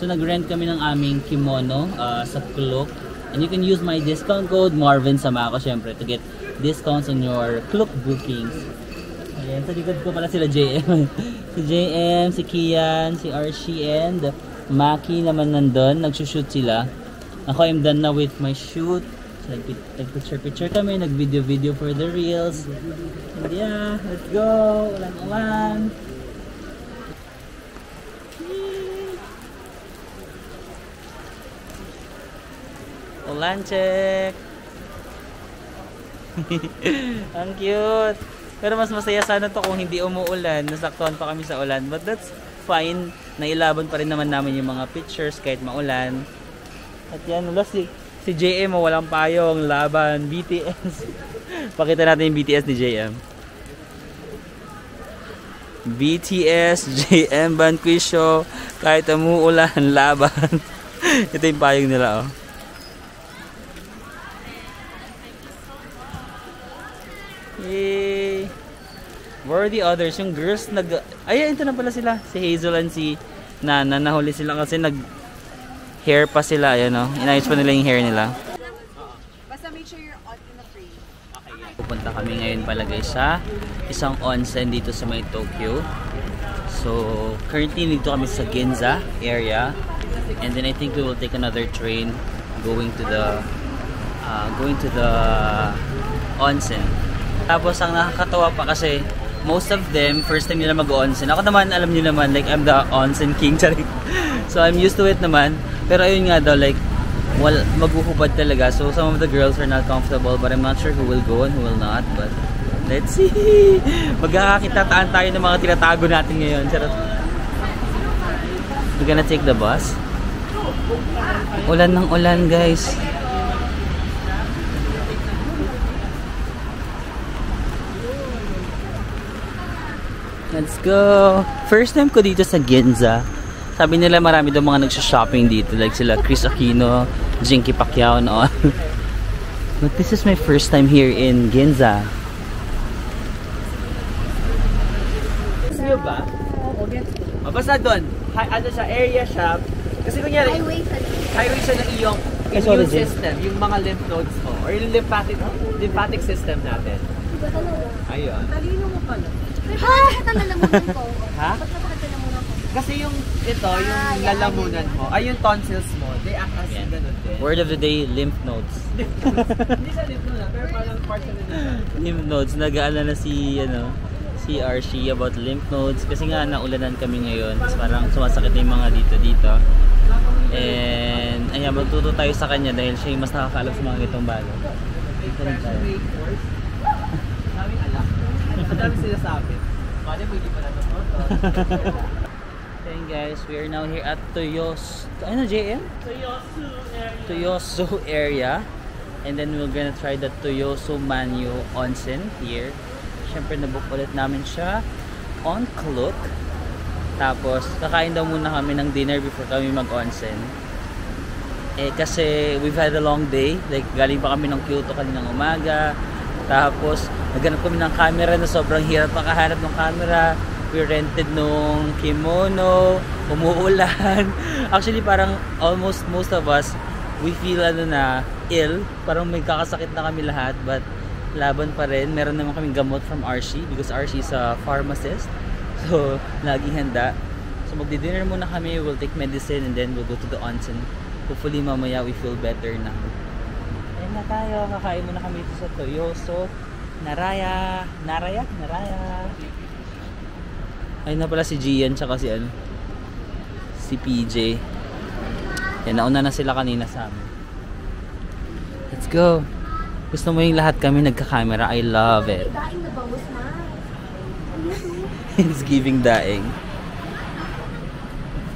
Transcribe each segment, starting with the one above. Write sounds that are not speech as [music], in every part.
So nag-rent kami ng aming kimono uh, sa Klook. And you can use my discount code Marvin sama ako syempre to get discounts on your Klook bookings. Ayan, sa likod ko pala sila JM. [laughs] si JM, si Kian, si Archie, and Maki naman nandun. Nagsushoot sila. Ako I'm done na with my shoot. So, nag-picture-picture kami, nag-video-video for the reels. And yeah, let's go! Ulan-ulan! Ulan check! [laughs] Ang cute! Pero mas masaya sana to kung hindi umuulan. Nasaktuhan pa kami sa ulan. But that's fine. Nailaban pa rin naman namin yung mga pictures kahit maulan. At yan, wala si, si JM oh, walang payong, laban, BTS. [laughs] Pakita natin yung BTS ni JM. BTS, JM Banquisho, kahit umuulan, [laughs] laban. Ito yung payong nila oh. Where are the others? Yung girls nag... Ay, ito na pala sila. Si Hazel and si Nana. Nahuli sila kasi nag... Hair pa sila. Ayan o. Oh. Inayos pa nila yung hair nila. Basta make sure you're on in the frame. Pupunta kami ngayon pala guys sa isang onsen dito sa may Tokyo. So, currently dito kami sa Ginza area. And then I think we will take another train going to the uh, going to the onsen. Tapos ang nakakatawa pa kasi most of them, first time nila mag-onsen. Ako naman, alam niyo naman, like I'm the onsen king. [laughs] so I'm used to it naman. Pero ayun nga daw, like, well, maghuhubad talaga. So some of the girls are not comfortable but I'm not sure who will go and who will not. But let's see. [laughs] Magkakakitaan tayo ng mga tinatago natin ngayon. Charot. We're gonna take the bus. Ulan ng ulan guys. Let's go! First time ko dito sa Ginza. Sabi nila marami daw mga nagsha-shopping dito. Like sila Chris Aquino, Jinky Pacquiao and all. [laughs] But this is my first time here in Ginza. Gusto ba? Oh, basta doon. Ano siya, area siya. Kasi kunyari, Highway sa highway siya ng iyong immune system, yung mga lymph nodes mo, or yung lymphatic, lymphatic system natin. Talaga? Ayun. Talino mo pala. Bakit ka lalamunan ko? Ha? Ba't bakit ka lalamunan ko? Kasi yung ito, yung Ah, lalamunan mo, ay yung tonsils mo, they act as Yan. ganun din. Word of the day, lymph nodes. [laughs] Hindi siya lymph node, ah, pero parang part nila. lymph nodes. Nag-aalala si, ano, si Archie about lymph nodes. Kasi nga, naulanan kami ngayon. Tapos parang sumasakit na yung mga dito-dito. And, ayan, magtuto tayo sa kanya dahil siya yung mas nakakaalam sa mga ganitong bagay. Dito rin tayo. Wake course. Daming alam. Ang dami sila sa akin. Bakit mo hindi pa natututo? [laughs] Then guys, we are now here at Toyos... Ano, JM? Toyosu area. Toyoso area. And then we're gonna try the Toyoso Manyo Onsen here. Siyempre, nabook ulit namin siya on Klook. Tapos, kakain daw muna kami ng dinner before kami mag-onsen. Eh, kasi we've had a long day. Like, galing pa kami ng Kyoto kaninang umaga. Tapos, naghanap kami ng camera na sobrang hirap makahanap ng camera. We rented nung kimono, umuulan. [laughs] Actually, parang almost most of us, we feel ano na, ill. Parang may kakasakit na kami lahat. But, laban pa rin. Meron naman kaming gamot from Archie because Archie is a pharmacist. [laughs] So, laging handa. So, magdi-dinner muna kami. We'll take medicine and then we'll go to the onsen. Hopefully, mamaya we feel better na. Ayun na tayo. Kakain muna kami dito sa Toyoso. Naraya. Naraya? Naraya. Ayun na pala si Gian tsaka si ano. Si PJ. Yan, nauna na sila kanina sa amin. Let's go. Gusto mo yung lahat kami nagka-camera. I love it. Daing na bangus na. It's giving daing.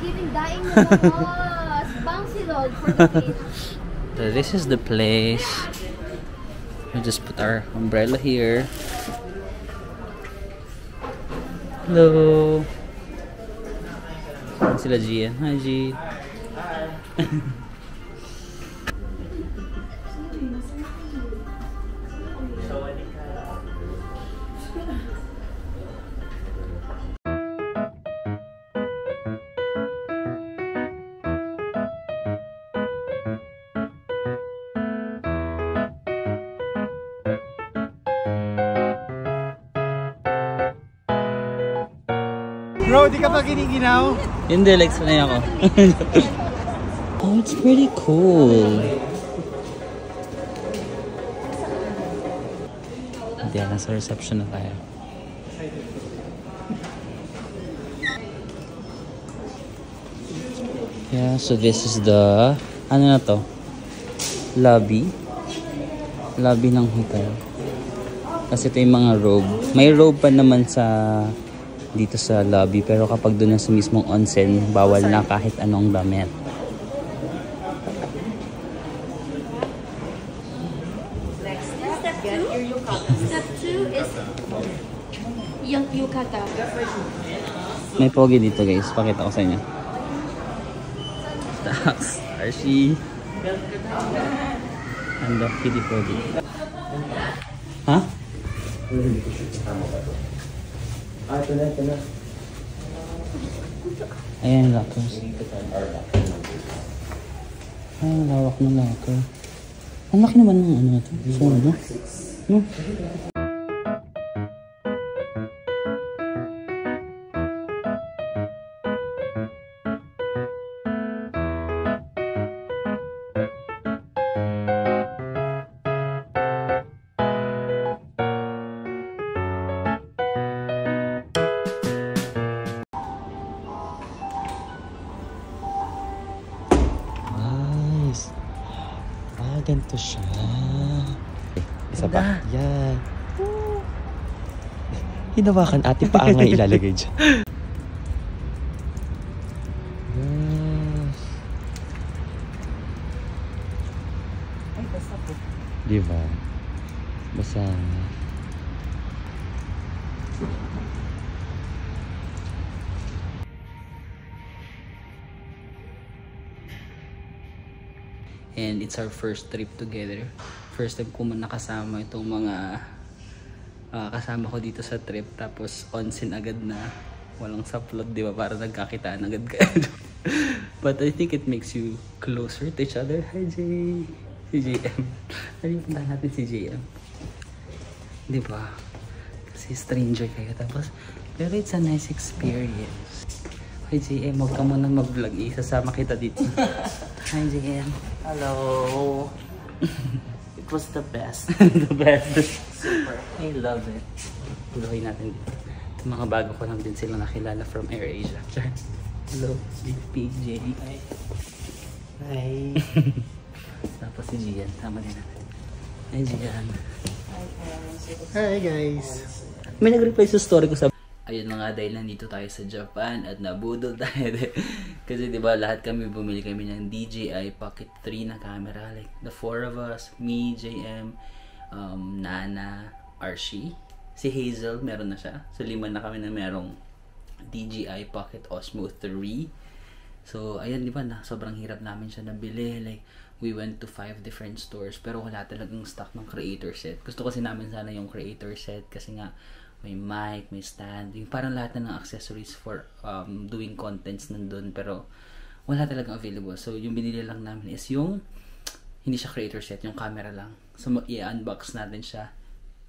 Giving daing na bangus. Bouncy log for the kids. [laughs] So this is the place. We just put our umbrella here. Hello. Sila? Hi G. Bro, di ka pa giniginaw? Hindi, like, sanay ako. [laughs] oh, it's pretty cool. Hindi, nasa reception na tayo. Yeah, so this is the, ano na to? Lobby. Lobby ng hotel. Kasi ito yung mga robe. May robe pa naman sa dito sa lobby. Pero kapag doon sa mismong onsen bawal na kahit anong damit. Step two. Step two is yung yukata. may pogi dito guys. Pakita ko sa inyo. Stocks Archie. And the kitty pogi ha? Ayan, lockers. Ay, lawak ng locker. Ang laki naman ng ano na to. So, ano? No? Ganito siya. Isa pa. Yan. Hinawakan ate pa nga [laughs] ilalagay dyan. And it's our first trip together. First time ko man nakasama itong mga ah, kasama ko dito sa trip. Tapos onsen agad na. Walang saplot, di ba? Para nagkakitaan agad kayo. [laughs] But I think it makes you closer to each other. Hi, Jay! Si JM. Nalipunta natin si JM. Di ba? Kasi stranger kayo. Tapos, pero it's a nice experience. Hi, JM. Huwag ka muna mag-vlog. Isasama kita dito. [laughs] Hi, JM. Hello. It was the best. [laughs] the best. Super. I love it. Tuloy natin dito. Ito mga bago ko lang din sila nakilala from AirAsia. [laughs] Hello, PJ. Hi. [laughs] Tapos si Gian. Tama din natin. Hi, Gian. Hi guys. May nag-reply sa story ko sa Ayun na nga dahil nandito tayo sa Japan at nabudol tayo. [laughs] Kasi 'di ba lahat kami bumili kami ng DJI Pocket 3 na camera like the four of us, me, JM, um, Nana, Archie, si Hazel meron na siya. So lima na kami na merong DJI Pocket Osmo 3. So, ayun, di ba na, sobrang hirap namin siya nabili. Like, we went to five different stores, pero wala talagang stock ng creator set. Gusto kasi namin sana yung creator set kasi nga, may mic, may stand, yung parang lahat na ng accessories for um, doing contents nandun, pero wala talagang available. So, yung binili lang namin is yung, hindi siya creator set, yung camera lang. So, i-unbox natin siya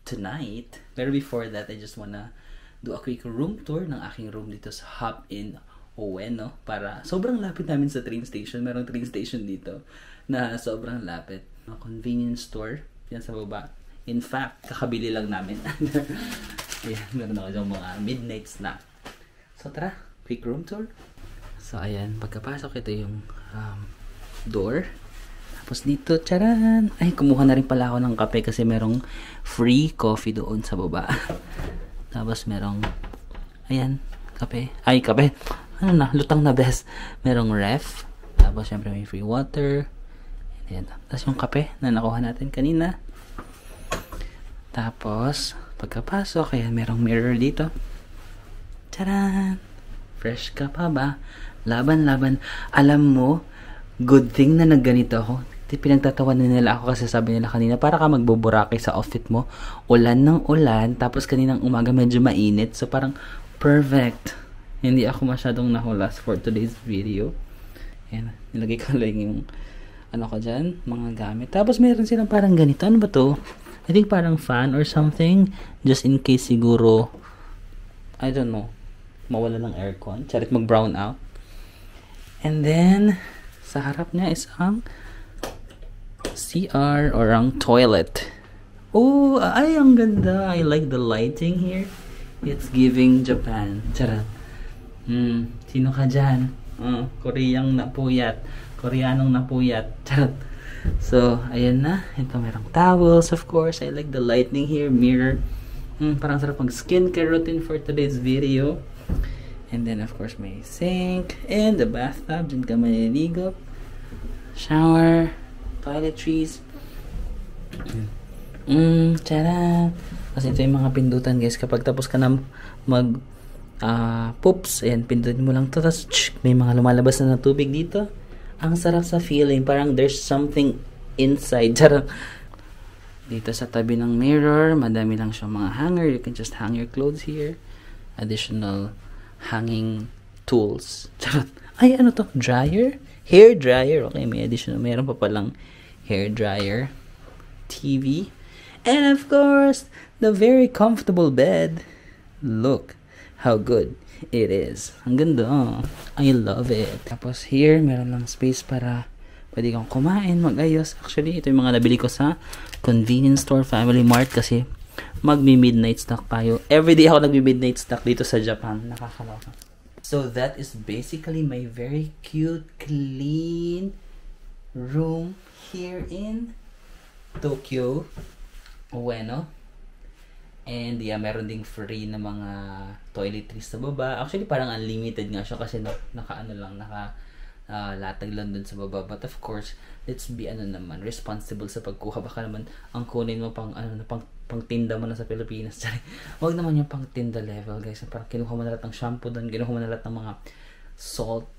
tonight. Pero before that, I just wanna do a quick room tour ng aking room dito sa Hop in Ueno para sobrang lapit namin sa train station. Merong train station dito na sobrang lapit. Convenience store yan sa baba. In fact, kakabili lang namin. [laughs] Ayan, meron ako dyan mga midnight snack. So tara, quick room tour. So ayan, pagkapasok ito yung um, door. Tapos dito, charan! Ay, kumuha na rin pala ako ng kape kasi merong free coffee doon sa baba. [laughs] Tapos merong, ayan, kape. Ay, kape. Ano na, lutang na best. Merong ref. Tapos syempre may free water. Ayan. Tapos yung kape na nakuha natin kanina. Tapos, pagkapasok, ayan, merong mirror dito. Charan! Fresh ka pa ba? Laban, laban. Alam mo, good thing na nagganito ako. Di pinagtatawanan nila ako kasi sabi nila kanina, para ka magbuburake sa outfit mo. Ulan ng ulan, tapos kaninang umaga medyo mainit. So parang perfect. Hindi ako masyadong nahulas for today's video. Ayan, nilagay ko lang yung ano ko dyan, mga gamit. Tapos meron silang parang ganito. Ano ba to? I think parang fan or something. Just in case siguro, I don't know. mawala ng aircon. Charit mag-brown out. And then, sa harap niya is ang CR or ang toilet. Oh, ay, ang ganda. I like the lighting here. It's giving Japan. Charot. Hmm, sino ka dyan? Uh, Koreang napuyat. Koreanong napuyat. Charot. So, ayan na. Ito merong towels, of course. I like the lighting here. Mirror. Hmm, parang sarap mag skincare routine for today's video. And then, of course, may sink. And the bathtub. Diyan ka maliligo. Shower. Toiletries. Mm, tara. Kasi ito yung mga pindutan, guys. Kapag tapos ka na mag uh, poops, ayan, pindutin mo lang to. Tapos, may mga lumalabas na, na tubig dito. Ang sarap sa feeling. Parang there's something inside. [laughs] Charang, dito sa tabi ng mirror, madami lang siyang mga hanger. You can just hang your clothes here. Additional hanging tools. [laughs] Charot. Ay, ano to? Dryer? Hair dryer. Okay, may additional. Meron pa palang hair dryer. TV. And of course, the very comfortable bed. Look how good it is. Ang ganda. I love it. Tapos here, meron lang space para pwede kang kumain, mag-ayos. Actually, ito yung mga nabili ko sa convenience store, family mart kasi magmi-midnight stock tayo. Everyday ako nagmi-midnight stock dito sa Japan. Nakakaloka. So that is basically my very cute, clean room here in Tokyo, Ueno. And yeah, meron ding free na mga toiletries sa baba. Actually, parang unlimited nga siya kasi na, naka ano lang, naka uh, latag lang dun sa baba. But of course, let's be ano naman, responsible sa pagkuha. Baka naman ang kunin mo pang ano pang pang tinda mo na sa Pilipinas. [laughs] Huwag naman yung pang tinda level, guys. Parang kinuha mo na lahat ng shampoo doon, kinuha mo na lahat ng mga salt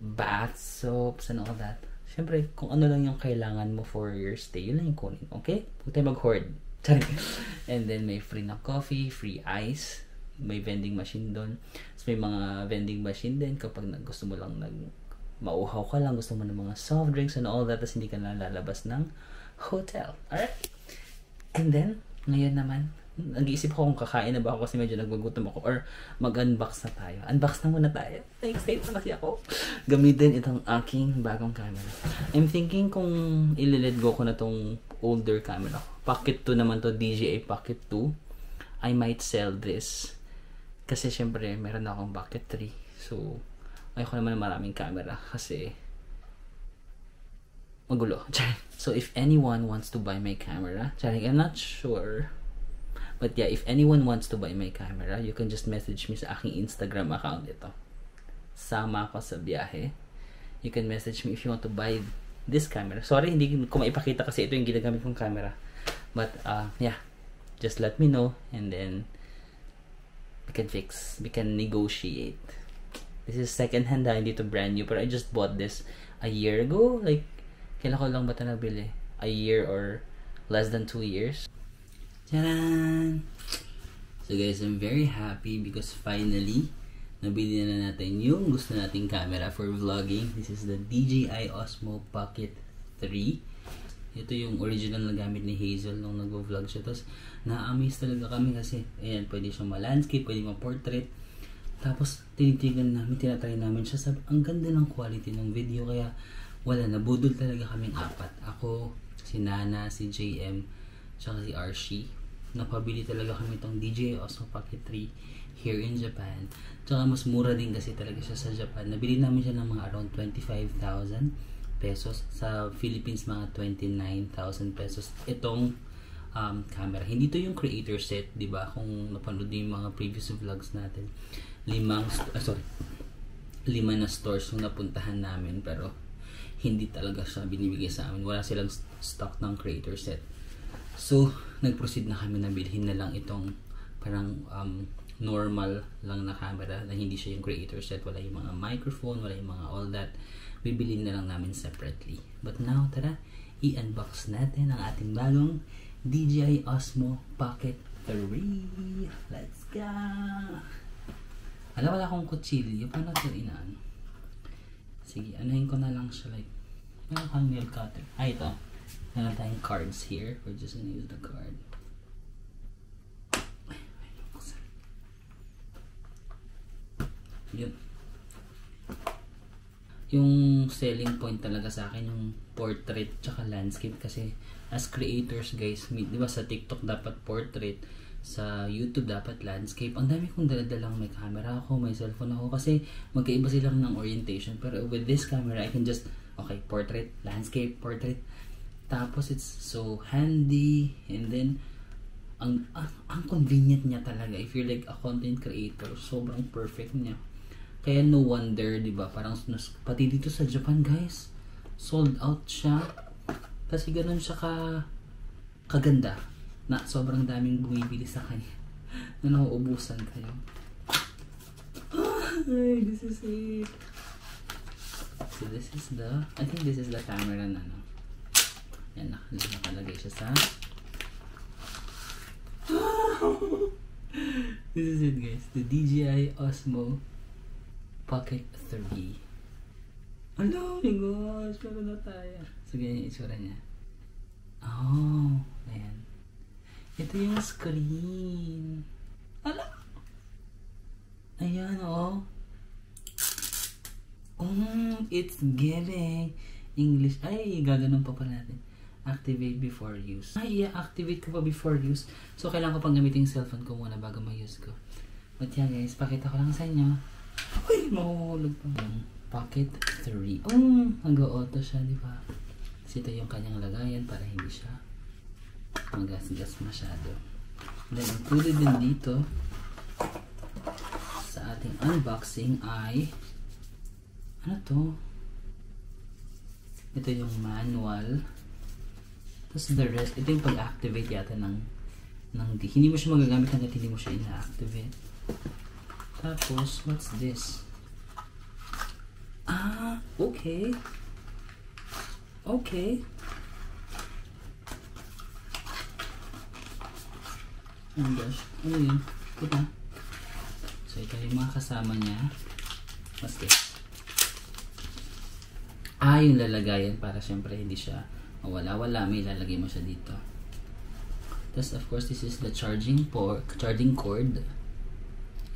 bath soaps and all that. Siyempre, kung ano lang yung kailangan mo for your stay, yun lang yung kunin. Okay? Huwag tayo mag-hoard. [laughs] And then may free na coffee, free ice, may vending machine doon. So, may mga vending machine din kapag gusto mo lang nag mauhaw ka lang, gusto mo ng mga soft drinks and all that, tapos hindi ka na lalabas ng hotel. Alright? And then, ngayon naman, nag-iisip ko kung kakain na ba ako kasi medyo nagbagutom ako or mag-unbox na tayo. Unbox na muna tayo. [laughs] Excited na kasi ako. Gamitin itong aking bagong camera. I'm thinking kung ililet go ko na tong older camera. Pocket 2 naman to, DJI Pocket 2. I might sell this. Kasi syempre, meron na akong Pocket 3. So, ayoko naman ng maraming camera kasi magulo. [laughs] so, if anyone wants to buy my camera, I'm not sure. But yeah, if anyone wants to buy my camera, you can just message me sa aking Instagram account ito. Sama ako sa biyahe. You can message me if you want to buy this camera. Sorry, hindi ko maipakita kasi ito yung ginagamit kong camera. But, uh, yeah. Just let me know and then we can fix, we can negotiate. This is second hand ha, hindi to brand new. Pero I just bought this a year ago. Like, kailan ko lang ba ito nabili? A year or less than two years. Tcharan! So guys, I'm very happy because finally, nabili na natin yung gusto nating camera for vlogging. This is the DJI Osmo Pocket 3. Ito yung original na gamit ni Hazel nung nag-vlog siya. Tapos, na-amaze talaga kami kasi, ayan, pwede siyang ma-landscape, pwede ma-portrait. Tapos, tinitigan namin, tinatry namin siya. Sabi, ang ganda ng quality ng video. Kaya, wala na. Budol talaga kaming apat. Ako, si Nana, si JM, tsaka si Archie. Napabili talaga kami itong DJI Osmo Pocket 3 here in Japan. Tsaka mas mura din kasi talaga siya sa Japan. Nabili namin siya ng mga around 25,000 pesos. Sa Philippines, mga 29,000 pesos. Itong um, camera. Hindi to yung creator set, di ba? Kung napanood yung mga previous vlogs natin. Limang, uh, sorry, lima na stores yung napuntahan namin pero hindi talaga siya binibigay sa amin. Wala silang stock ng creator set. So, nag-proceed na kami na bilhin na lang itong parang um, normal lang na camera na hindi siya yung creator set. Wala yung mga microphone, wala yung mga all that bibilin na lang namin separately. But now, tara, i-unbox natin ang ating bagong DJI Osmo Pocket 3. Let's go! Alam, wala akong kutsilyo. Paano ito inaan? Sige, anahin ko na lang siya like, kang nail cutter. Ah, ito. Meron tayong cards here. We're just gonna use the card. Yun. Yung selling point talaga sa akin, yung portrait tsaka landscape kasi as creators guys, di ba sa TikTok dapat portrait, sa YouTube dapat landscape. Ang dami kong daladalang may camera ako, may cellphone ako kasi magkaiba silang ng orientation. Pero with this camera, I can just, okay, portrait, landscape, portrait. Tapos it's so handy and then ang, ang, ang convenient niya talaga if you're like a content creator sobrang perfect niya. Kaya no wonder di ba parang pati dito sa Japan guys sold out siya. Kasi ganun siya ka kaganda na sobrang daming bumibili sa kanya [laughs] na nauubusan kayo. [gasps] Ay, this is it. So this is the I think this is the camera na no yan nak- nakalagay siya sa [laughs] This is it guys, the DJI Osmo Pocket 3. Hello, my gosh, meron na tayo. So, ganyan yung itsura niya. Oh, ayan. Ito yung screen. Ala! Ayan, oh. Oh, it's giving English. Ay, gaganon pa pala natin. Activate before use. Ay, i-activate ko pa before use. So, kailangan ko pang gamitin yung cellphone ko muna bago ma-use ko. But yeah, guys, pakita ko lang sa inyo. Uy, mahuhulog pa. Yung Pocket 3. Oh, nag-auto siya, di ba? Kasi ito yung kanyang lagayan para hindi siya magasgas masyado. Then, included din dito sa ating unboxing ay ano to? Ito yung manual. Tapos the rest, ito yung pag-activate yata ng, ng di. Hindi mo siya magagamit hanggat hindi mo siya ina-activate. Tapos, what's this? Ah, okay. Okay. Oh gosh. Ano yun? Kita. So, ito yung mga kasama niya. What's this? Ah, yung lalagayan para syempre hindi siya mawala-wala. May lalagay mo siya dito. Tapos, of course, this is the charging port, charging cord.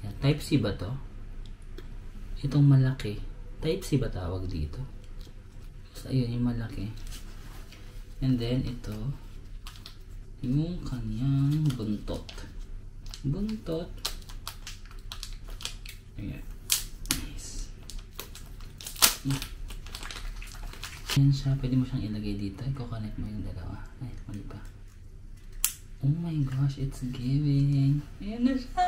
Yan. Type C ba to? Itong malaki. Type C ba tawag dito? So, ayun, yung malaki. And then, ito, yung kanyang buntot. Buntot. Ayan. Nice. Yan siya. Pwede mo siyang ilagay dito. I-connect mo yung dalawa. Ay, mali pa. Oh my gosh, it's giving. Ayan na siya.